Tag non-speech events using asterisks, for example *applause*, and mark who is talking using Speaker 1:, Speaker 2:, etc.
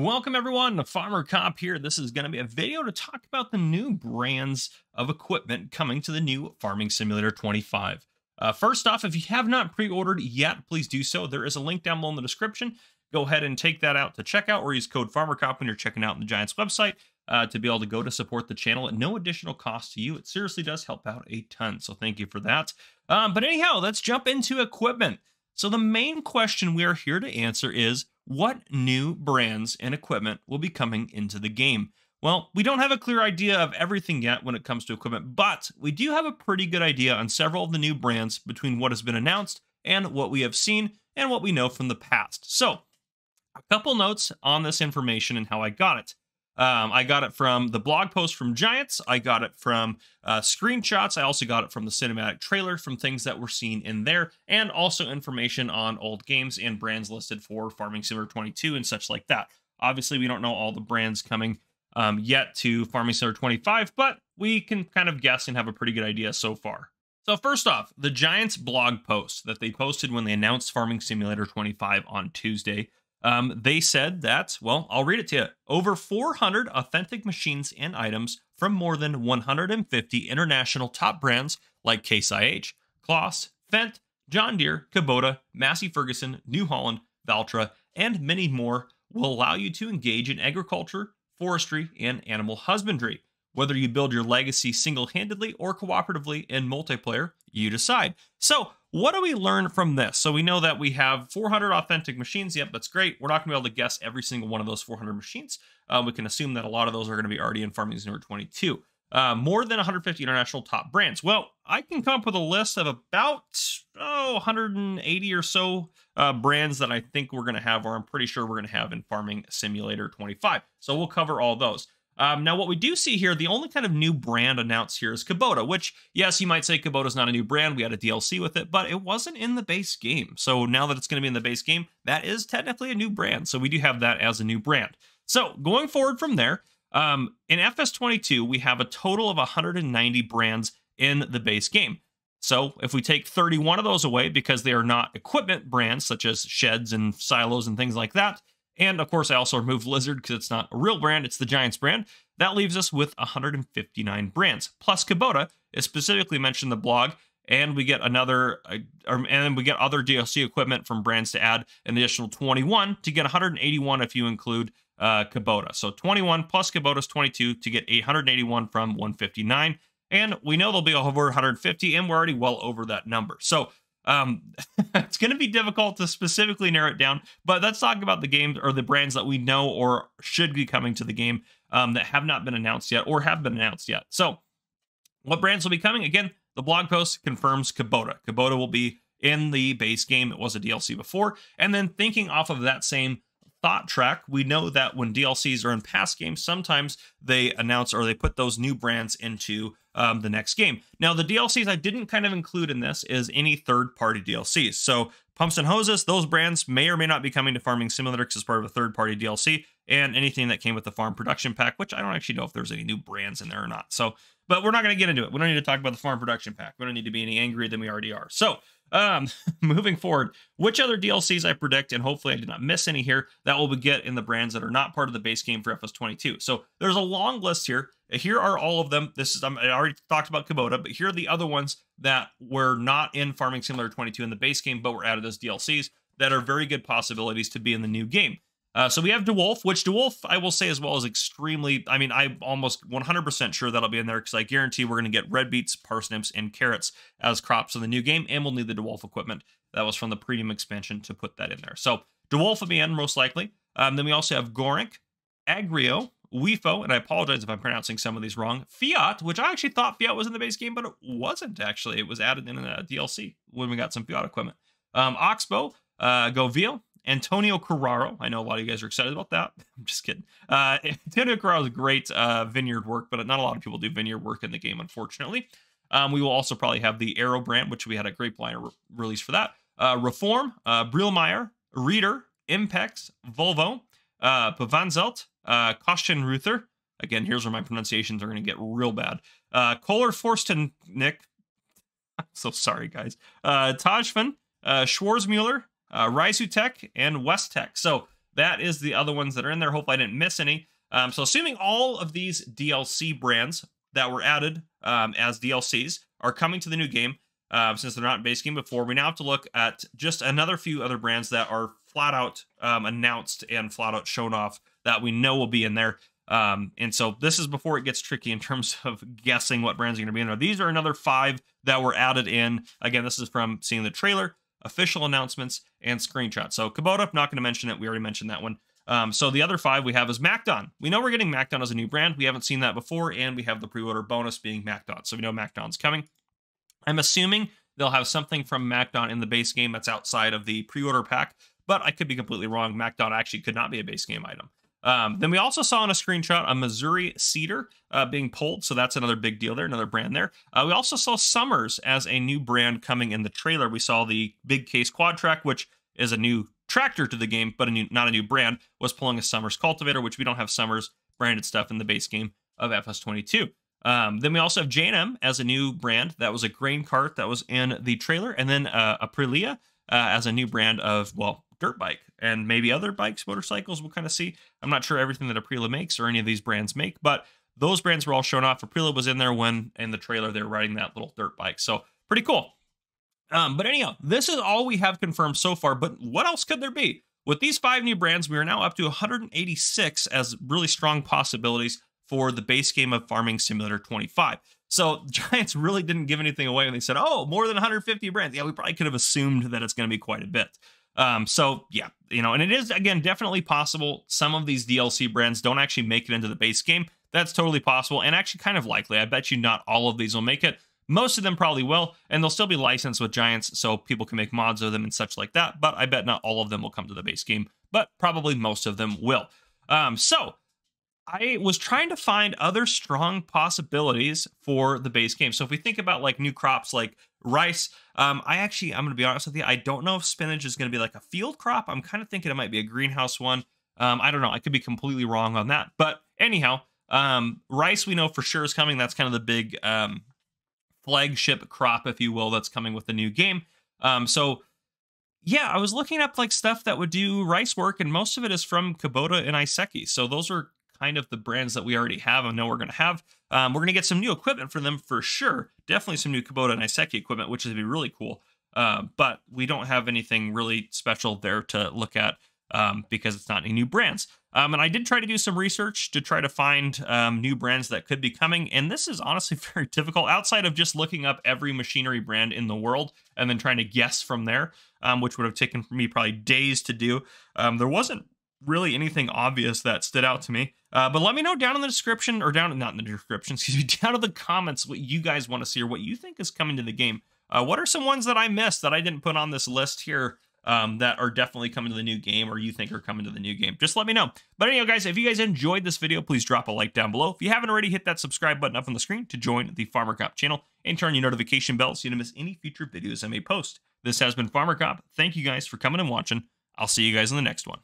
Speaker 1: Welcome everyone to Farmer Cop here. This is going to be a video to talk about the new brands of equipment coming to the new Farming Simulator 25. Uh, first off, if you have not pre-ordered yet, please do so. There is a link down below in the description. Go ahead and take that out to checkout or use code FarmerCop when you're checking out on the Giants website uh, to be able to go to support the channel at no additional cost to you. It seriously does help out a ton, so thank you for that. Um, but anyhow, let's jump into equipment. So the main question we are here to answer is, what new brands and equipment will be coming into the game? Well, we don't have a clear idea of everything yet when it comes to equipment, but we do have a pretty good idea on several of the new brands between what has been announced and what we have seen and what we know from the past. So, a couple notes on this information and how I got it. Um, I got it from the blog post from Giants. I got it from uh, screenshots. I also got it from the cinematic trailer, from things that were seen in there, and also information on old games and brands listed for Farming Simulator 22 and such like that. Obviously, we don't know all the brands coming um, yet to Farming Simulator 25, but we can kind of guess and have a pretty good idea so far. So first off, the Giants blog post that they posted when they announced Farming Simulator 25 on Tuesday um, they said that, well, I'll read it to you. Over 400 authentic machines and items from more than 150 international top brands like Case IH, Claas, Fendt, John Deere, Kubota, Massey Ferguson, New Holland, Valtra, and many more will allow you to engage in agriculture, forestry, and animal husbandry. Whether you build your legacy single handedly or cooperatively in multiplayer, you decide. So, what do we learn from this? So we know that we have 400 authentic machines. Yep, that's great. We're not going to be able to guess every single one of those 400 machines. Uh, we can assume that a lot of those are going to be already in Farming Simulator 22. Uh, more than 150 international top brands. Well, I can come up with a list of about oh 180 or so uh, brands that I think we're going to have, or I'm pretty sure we're going to have in Farming Simulator 25. So we'll cover all those. Um, now, what we do see here, the only kind of new brand announced here is Kubota, which, yes, you might say Kubota's not a new brand. We had a DLC with it, but it wasn't in the base game. So now that it's going to be in the base game, that is technically a new brand. So we do have that as a new brand. So going forward from there, um, in FS22, we have a total of 190 brands in the base game. So if we take 31 of those away because they are not equipment brands such as sheds and silos and things like that, and of course, I also removed Lizard because it's not a real brand, it's the Giants brand. That leaves us with 159 brands. Plus Kubota is specifically mentioned in the blog, and we get another, uh, and then we get other DLC equipment from brands to add an additional 21 to get 181 if you include uh, Kubota. So 21 plus Kubota's 22 to get 881 from 159. And we know there'll be over 150, and we're already well over that number. So um, *laughs* it's going to be difficult to specifically narrow it down, but let's talk about the games or the brands that we know or should be coming to the game um, that have not been announced yet or have been announced yet. So, what brands will be coming? Again, the blog post confirms Kubota. Kubota will be in the base game. It was a DLC before. And then thinking off of that same thought track, we know that when DLCs are in past games, sometimes they announce or they put those new brands into um, the next game. Now, the DLCs I didn't kind of include in this is any third party DLCs. So, Pumps and Hoses, those brands may or may not be coming to Farming Simulator as part of a third party DLC, and anything that came with the Farm Production Pack, which I don't actually know if there's any new brands in there or not. So, but we're not going to get into it. We don't need to talk about the Farm Production Pack. We don't need to be any angrier than we already are. So, um, *laughs* moving forward, which other DLCs I predict, and hopefully I did not miss any here, that will be get in the brands that are not part of the base game for FS22. So there's a long list here. Here are all of them. This is I already talked about Kubota, but here are the other ones that were not in Farming Simulator 22 in the base game, but were added as DLCs that are very good possibilities to be in the new game. Uh, so we have Dewulf, which Dewulf, I will say as well, is extremely. I mean, I'm almost 100% sure that'll be in there because I guarantee we're going to get red beets, parsnips, and carrots as crops in the new game, and we'll need the Dewulf equipment that was from the premium expansion to put that in there. So Dewulf will be in most likely. Um, then we also have Gorink, Agrio, Weefo, and I apologize if I'm pronouncing some of these wrong. Fiat, which I actually thought Fiat was in the base game, but it wasn't actually. It was added in a DLC when we got some Fiat equipment. Um, Oxbo, uh, Govio, Antonio Carraro. I know a lot of you guys are excited about that. *laughs* I'm just kidding. Uh, Antonio Carraro is great uh, vineyard work, but not a lot of people do vineyard work in the game, unfortunately. Um, we will also probably have the ERO brand, which we had a Grapeliner re- release for that. Uh, Reform, uh, Brielmaier, Reader, Impex, Volvo, uh, Pfanzelt, uh, Kosten Ruther. Again, here's where my pronunciations are going to get real bad. Uh, Kohler Forsten Nick. *laughs* I'm so sorry, guys. Uh, Tajfun, uh, Schwarzmuller, uh, Tech, and West Tech. So that is the other ones that are in there. Hopefully I didn't miss any. Um, so assuming all of these DLC brands that were added um, as DLCs are coming to the new game, uh, since they're not base game before, we now have to look at just another few other brands that are flat out um, announced and flat out shown off that we know will be in there. Um, and so this is before it gets tricky in terms *laughs* of guessing what brands are going to be in there. These are another five that were added in. Again, this is from seeing the trailer, official announcements, and screenshots. So Kubota, I'm not going to mention it. We already mentioned that one. Um, so the other five we have is MacDon. We know we're getting MacDon as a new brand. We haven't seen that before, and we have the pre-order bonus being MacDon. So we know MacDon's coming. I'm assuming they'll have something from MacDon in the base game that's outside of the pre-order pack, but I could be completely wrong. MacDon actually could not be a base game item. Um, then we also saw in a screenshot a Missouri Cedar uh, being pulled, so that's another big deal there, another brand there. Uh, we also saw Summers as a new brand coming in the trailer. We saw the Big Case Quad Track, which is a new tractor to the game, but a new, not a new brand, was pulling a Summers cultivator, which we don't have Summers branded stuff in the base game of FS22. Um, then we also have J&M as a new brand. That was a grain cart that was in the trailer. And then uh, Aprilia uh, as a new brand of, well, dirt bike and maybe other bikes, motorcycles. We'll kind of see. I'm not sure everything that Aprilia makes or any of these brands make, but those brands were all shown off. Aprilia was in there when in the trailer they were riding that little dirt bike. So pretty cool. Um, but anyhow, this is all we have confirmed so far. But what else could there be? With these five new brands, we are now up to 186 as really strong possibilities for the base game of Farming Simulator 25. So *laughs* Giants really didn't give anything away when they said, "Oh, more than 150 brands." Yeah, we probably could have assumed that it's going to be quite a bit. Um, so yeah, you know, and it is again definitely possible some of these DLC brands don't actually make it into the base game. That's totally possible and actually kind of likely. I bet you not all of these will make it. Most of them probably will, and they'll still be licensed with Giants, so people can make mods of them and such like that. But I bet not all of them will come to the base game, but probably most of them will. Um, so I was trying to find other strong possibilities for the base game. So if we think about like new crops like rice, um, I actually, I'm going to be honest with you, I don't know if spinach is going to be like a field crop. I'm kind of thinking it might be a greenhouse one. Um, I don't know. I could be completely wrong on that. But anyhow, um, rice we know for sure is coming. That's kind of the big um, flagship crop, if you will, that's coming with the new game. Um, so yeah, I was looking up like stuff that would do rice work, and most of it is from Kubota and Iseki. So those are kind of the brands that we already have and know we're going to have. Um, we're going to get some new equipment for them for sure. Definitely some new Kubota and Iseki equipment, which would be really cool. Uh, but we don't have anything really special there to look at um, because it's not any new brands. Um, and I did try to do some research to try to find um, new brands that could be coming. And this is honestly *laughs* very difficult outside of just looking up every machinery brand in the world and then trying to guess from there, um, which would have taken me probably days to do. Um, there wasn't really anything obvious that stood out to me. Uh, but let me know down in the description or down not in the description, *laughs* excuse me, down in the comments what you guys want to see or what you think is coming to the game. Uh, what are some ones that I missed that I didn't put on this list here um, that are definitely coming to the new game or you think are coming to the new game? Just let me know. But anyhow, guys, if you guys enjoyed this video, please drop a like down below. If you haven't already, hit that subscribe button up on the screen to join the Farmer Cop channel and turn your notification bell so you don't miss any future videos I may post. This has been Farmer Cop. Thank you guys for coming and watching. I'll see you guys in the next one.